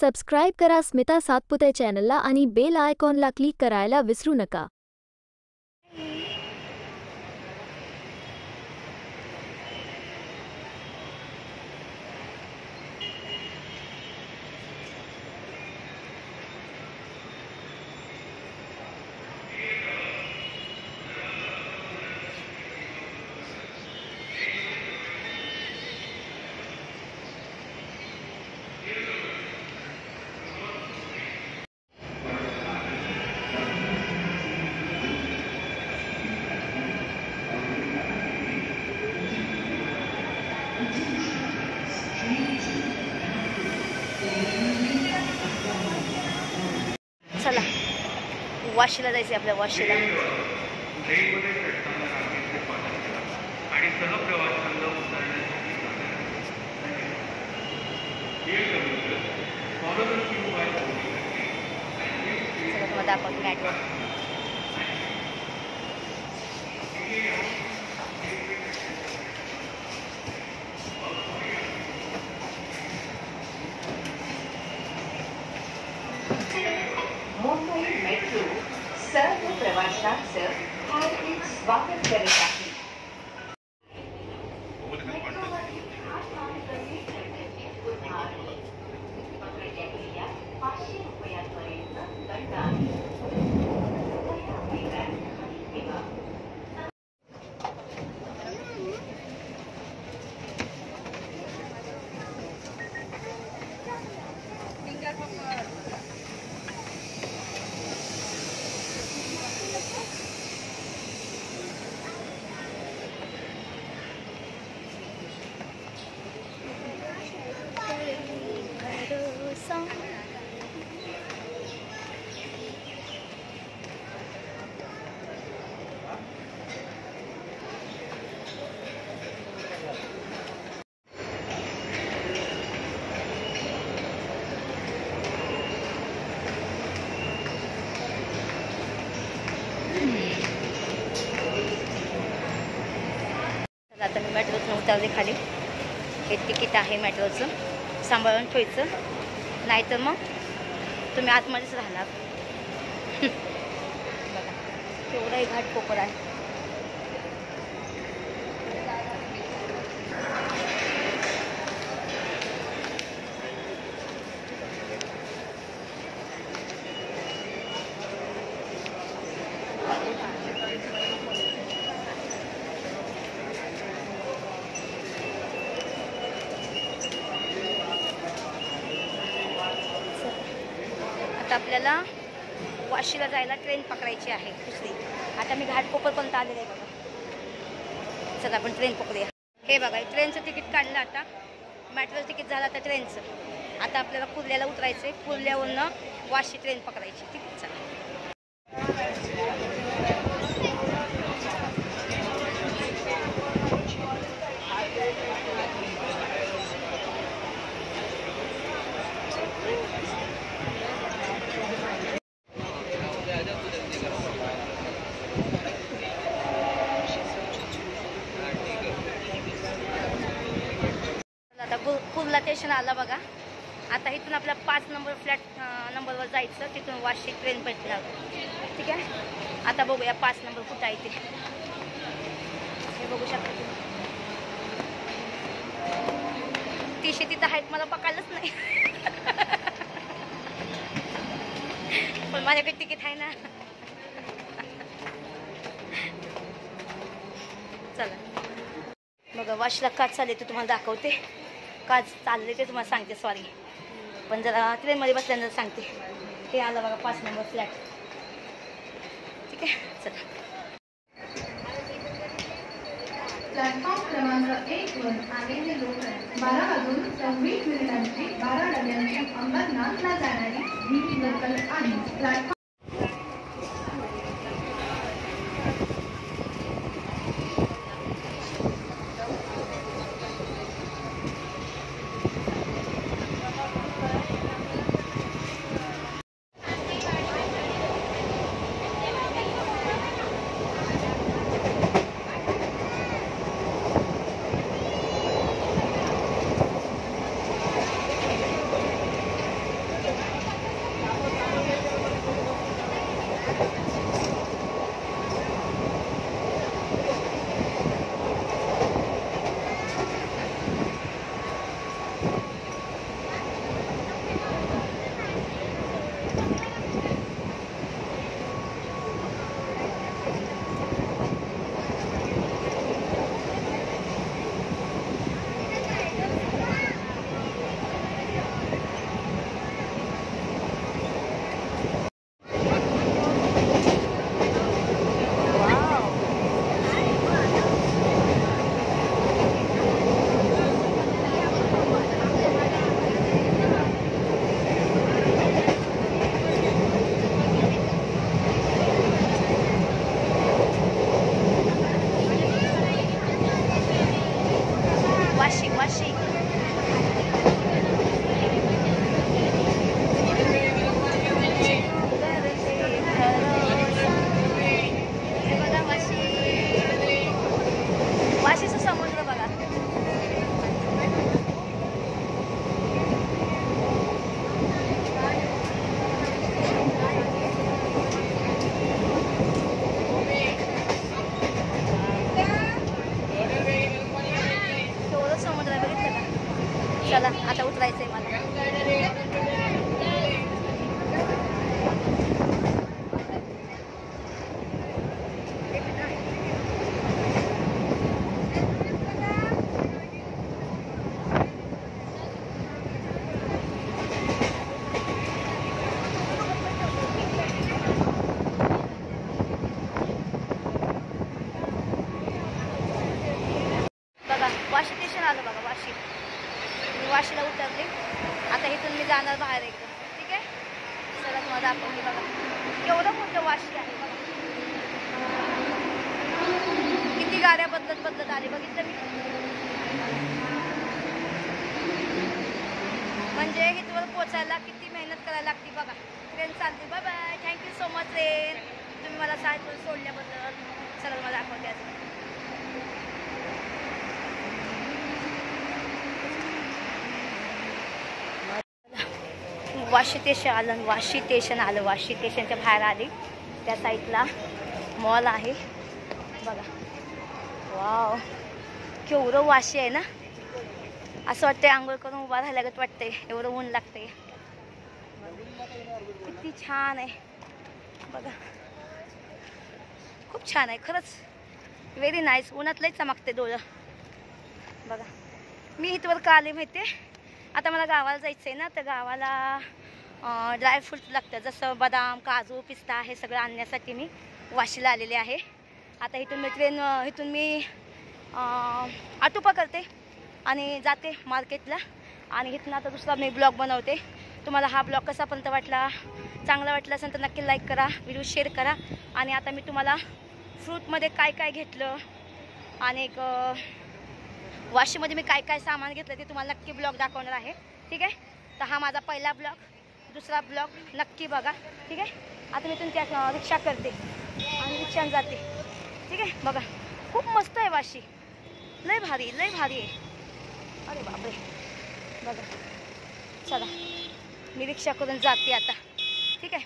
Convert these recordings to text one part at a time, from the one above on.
Subscribe करा स्मिता सातपुते चॅनलला आणि बेल आयकॉनला क्लिक करायला विसरू नका. चला. वाशीला जायचं आपल्या वाशीला. दाखवत मॅट रांगेचे पालन करा आणि सहप्रवासांना उतरण्यासाठी फॉलो द क्यू बाय चला तुम्हाला दाखवतो मॅटवर मुंबई मेट्रो सर्व प्रवाशांचं हार्दिक स्वागत करत आहे पाचशे रुपयांपर्यंत दंड आहे चला आता मी उतरले खाली. हे तिकीट आहे मेट्रोचं. सांभाळून ठेवायचं. नाहीतर मग तुम्ही आतमध्येच राहणार. बघा केवढाही घाट कोपर आहे. आपल्याला वाशीला जायला ट्रेन पकडायची आहे दुसरी. आता मी घाटकोपरपर्यंत आलेले आहे बघा. चला आपण ट्रेन पकडूया. हे बघा ट्रेनचं तिकीट काढलं आता. मॅट्रोचं तिकीट झालं आता ट्रेनचं आता आपल्याला कुर्ल्याला उतरायचं आहे कुर्ल्यावरनं वाशी ट्रेन पकडायची. तिकीट चला आता कु- कुर्ला स्टेशन आला बघा. आता इथून आपल्या पाच नंबर फ्लॅट नंबरवर जायचं. तिथून वाशी ट्रेन भेटणार. ठीक आहे? आता बघूया पाच नंबर कुठं आहे ते. हे बघू शकता तुम्ही. ती शेती तर आहेत मला पकडलंच नाही. पण माझ्याकडे तिकीट आहे ना. चला. बघा वाशीला काच चालेल ते तुम्हाला दाखवते. का चालले ते तुम्हाला सांगते सॉरी पण जरा ट्रेनमध्ये बसल्यानंतर सांगते. हे आलं बघा पाच नंबर फ्लॅट ठीक आहे? चला. प्लॅटफॉर्म क्रमांक एक वर आलेले लोक बारा वाजून सव्वीस मिनिटांची बारा डब्यांची अंबरनाथला जाणारी ही लोकल आणि प्लॅटफॉर्म आता उतरायचं आहे मला. गाड्या बदलत बदलत आले. बघितलं मी. म्हणजे इथवर पोचायला किती मेहनत करायला लागते बघा. ट्रेन चालते. Bye bye thank you so much train तुम्ही मला सायकल सोडल्याबद्दल चला मला दाखवते आज वाशी स्टेशन आलं. वाशी स्टेशन आलं. वाशी स्टेशनच्या बाहेर आली. त्या साईडला मॉल आहे. बघा. वाव. केवढं वाशी आहे ना? असं वाटतंय आंघोळ करून उभा राहिल्यागत वाटतंय. एवढं ऊन लागतंय. किती छान आहे. बघा. खूप छान आहे. खरंच व्हेरी नाईस उन्हात लई चमकते डोळं. बघा. मी इथवर का आले माहिती आता मला गावाला जायचं आहे ना. तर गावाला ड्रायफ्रूट लागतं जसं बदाम काजू पिस्ता हे सगळं आणण्यासाठी मी वाशीला आलेले आहे. आता इथून मी ट्रेन इथून मी ऑटो पकडते आणि जाते मार्केटला. आणि इथून आता दुसरा मी ब्लॉग बनवते. तुम्हाला हा ब्लॉग कसापर्यंत वाटला चांगला वाटला असेल तर नक्की लाईक करा व्हिडिओ शेअर करा. आणि आता मी तुम्हाला फ्रूटमध्ये काय काय घेतलं आणि एक वाशीमध्ये मी काय काय सामान घेतलं ते तुम्हाला नक्की ब्लॉग दाखवणार आहे. ठीक आहे? तर हा माझा पहिला ब्लॉग. दुसरा ब्लॉग नक्की बघा. ठीक आहे? आता मी तुमच्या त्या रिक्षा करते आणि रिक्षाने जाते. ठीक आहे? बघा खूप मस्त आहे वाशी. लय भारी लय भारी आहे. अरे बापरे. बघा. चला. मी रिक्षा करून जाते आता. ठीक आहे?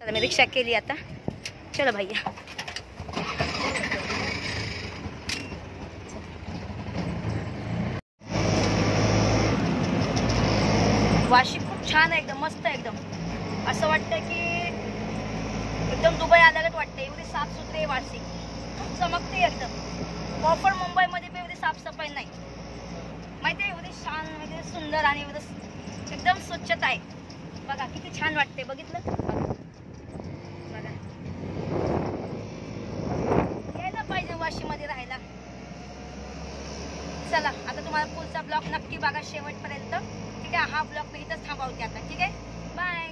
चला मी रिक्षा केली आता. चलो भैया. वाशी खूप छान आहे एकदम मस्त आहे एकदम. असं वाटतं की एकदम दुबई ते वाशी खूप चमकते एकदम. प्रॉपर मुंबईमध्ये पण एवढी साफसफाई नाही. माहिती आहे एवढी छान म्हणजे सुंदर आणि एवढं एकदम स्वच्छता आहे. बघा किती छान वाटते बघितलं? बघा. यायला पाहिजे वाशीमध्ये राहायला. चला आता तुम्हाला पुढचा ब्लॉग नक्की बघा शेवटपर्यंत. ठीक आहे हा ब्लॉग मी इथंच थांबवते आता. ठीक आहे? बाय.